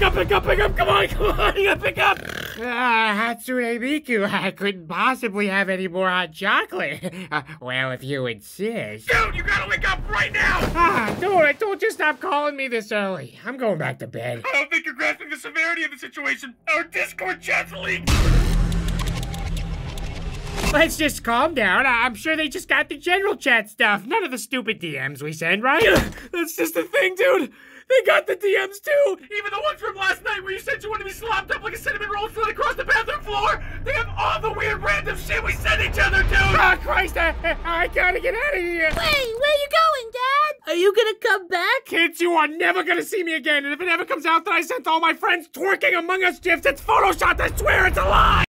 pick up, pick up, pick up. Come on, come on, you gotta pick up. Ah, Hatsune Miku, I couldn't possibly have any more hot chocolate. Uh, well, if you insist. Dude, you gotta wake up right now. Ah, don't, don't just stop calling me this early. I'm going back to bed. I don't think you're grasping the severity of the situation. Our Discord chat's leaked. Let's just calm down. I- I'm sure they just got the general chat stuff. None of the stupid DMs we send, right? That's just the thing, dude. They got the DMs too. Even the ones from last night where you said you wanted to be slopped up like a cinnamon roll slid across the bathroom floor. They have all the weird random shit we send each other, dude. Ah, Christ, I, I gotta get out of here. Wait, where are you going, Dad? Are you gonna come back? Kids, you are never gonna see me again. And if it ever comes out that I sent all my friends twerking Among Us gifs, it's photoshopped. I swear it's a lie.